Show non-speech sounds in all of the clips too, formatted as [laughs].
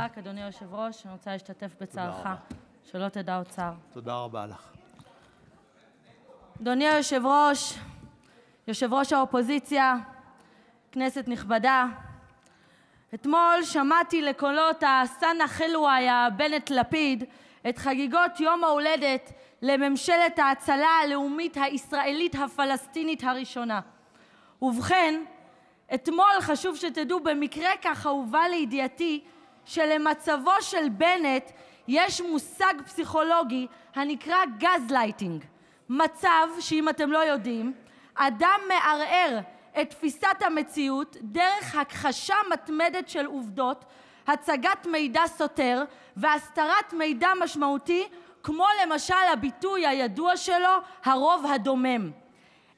רק, אדוני היושב-ראש, אני רוצה להשתתף בצערך. שלא תדע עוד צער. תודה רבה לך. אדוני היושב-ראש, יושב-ראש האופוזיציה, כנסת נכבדה, אתמול שמעתי לקולות הסאנה חלואי בנט-לפיד את חגיגות יום ההולדת לממשלת ההצלה הלאומית הישראלית הפלסטינית הראשונה. ובכן, אתמול חשוב שתדעו, במקרה ככה הובא לידיעתי שלמצבו של בנט יש מושג פסיכולוגי הנקרא גזלייטינג. מצב שאם אתם לא יודעים, אדם מערער את תפיסת המציאות דרך הכחשה מתמדת של עובדות, הצגת מידע סותר והסתרת מידע משמעותי, כמו למשל הביטוי הידוע שלו, הרוב הדומם.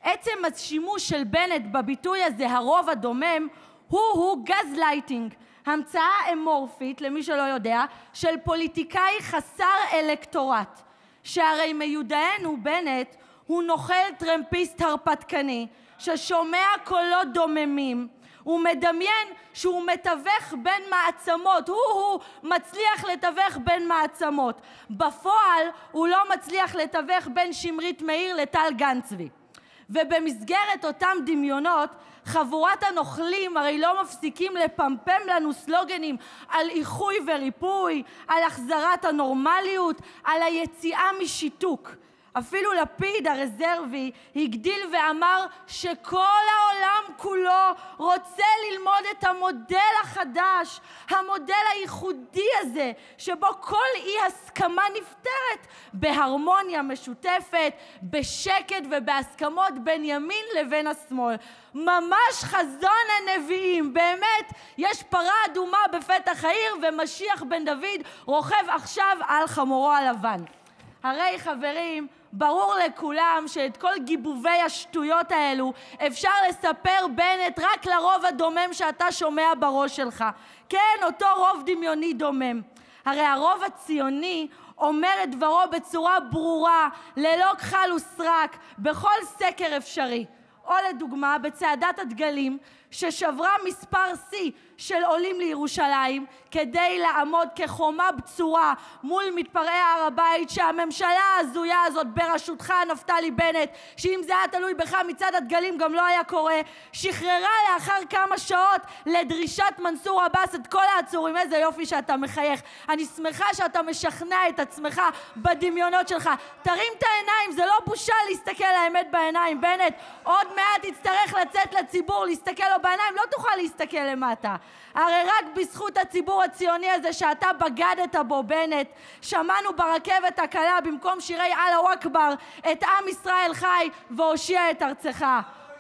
עצם השימוש של בנט בביטוי הזה, הרוב הדומם, הוא-הוא גזלייטינג, המצאה אמורפית, למי שלא יודע, של פוליטיקאי חסר אלקטורט. שהרי מיודענו בנט הוא נוכל טרמפיסט הרפתקני, ששומע קולות דוממים, הוא מדמיין שהוא מתווך בין מעצמות, הוא-הוא מצליח לתווך בין מעצמות. בפועל הוא לא מצליח לתווך בין שמרית מאיר לטל גן צבי. ובמסגרת אותם דמיונות, חבורת הנוכלים הרי לא מפסיקים לפמפם לנו סלוגנים על איחוי וריפוי, על החזרת הנורמליות, על היציאה משיתוק. אפילו לפיד הרזרבי הגדיל ואמר שכל העולם כולו רוצה ללמוד את המודל החדש, המודל הייחודי הזה, שבו כל אי-הסכמה נפתרת בהרמוניה משותפת, בשקט ובהסכמות בין ימין לבין השמאל. ממש חזון הנביאים, באמת, יש פרה אדומה בפתח העיר ומשיח בן דוד רוכב עכשיו על חמורו הלבן. הרי חברים, ברור לכולם שאת כל גיבובי השטויות האלו אפשר לספר רק לרוב הדומם שאתה שומע בראש שלך. כן, אותו רוב דמיוני דומם. הרי הרוב הציוני אומר את דברו בצורה ברורה, ללא כחל וסרק, בכל סקר אפשרי. או לדוגמה, בצעדת הדגלים, ששברה מספר שיא של עולים לירושלים כדי לעמוד כחומה בצורה מול מתפרעי הר הבית שהממשלה ההזויה הזאת בראשותך נפתלי בנט שאם זה היה תלוי בך מצעד הדגלים גם לא היה קורה שחררה לאחר כמה שעות לדרישת מנסור עבאס את כל העצורים. איזה יופי שאתה מחייך. אני שמחה שאתה משכנע את עצמך בדמיונות שלך. תרים את העיניים זה לא בושה להסתכל לאמת בעיניים. בנט עוד מעט תצטרך לצאת לציבור להסתכל לו בעיניים לא תוכל להסתכל למטה הרי רק בזכות הציבור הציוני הזה שאתה בגדת בו, בנט, שמענו ברכבת הקלה במקום שירי אללהו אכבר את עם ישראל חי והושיע את ארצך.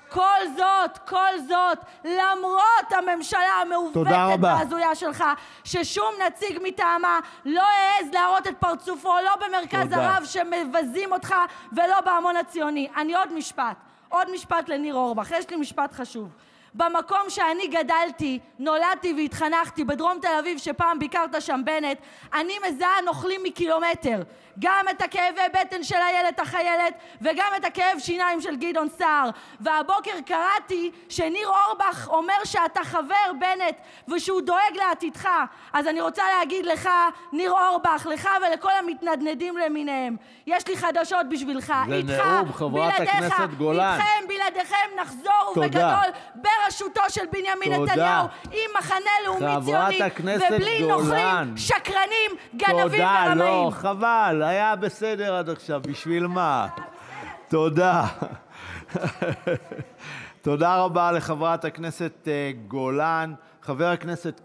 כל זאת, כל זאת, למרות הממשלה המעוותת וההזויה שלך, ששום נציג מטעמה לא העז להראות את פרצופו, לא במרכז תודה. הרב שמבזים אותך ולא בהמון הציוני. אני עוד משפט, עוד משפט לניר אורבך, יש לי משפט חשוב. במקום שאני גדלתי, נולדתי והתחנכתי, בדרום תל אביב, שפעם ביקרת שם, בנט, אני מזהה נוכלים מקילומטר. גם את הכאבי בטן של איילת החיילת וגם את הכאב שיניים של גדעון סער. והבוקר קראתי שניר אורבך אומר שאתה חבר, בנט, ושהוא דואג לעתידך. אז אני רוצה להגיד לך, ניר אורבך, לך ולכל המתנדנדים למיניהם, יש לי חדשות בשבילך. זה איתך, נאום, חברת בלעדיך, הכנסת גולן. איתכם, בלעדיכם, נחזור תודה. ובגדול בראשותו של בנימין תודה. נתניהו עם מחנה לאומי ציוני ובלי. נוכלים, שקרנים, גנבים תודה, ורמאים. לא, חבל, היה בסדר עד עכשיו, בשביל מה? תודה. [laughs] תודה רבה לחברת הכנסת אה, גולן. חבר הכנסת קיש,